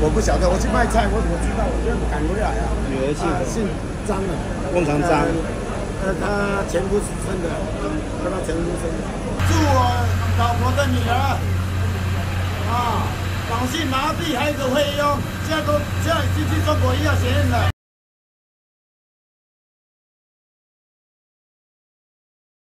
我不晓得，我去卖菜，我怎么知道？我就赶回来啊。女儿姓姓张的，孟长张。呃，他前夫是生的，跟他前夫真的。祝我老婆的女儿啊，广西麻痹，孩子会用，现在都现在已经去中国医药学院了。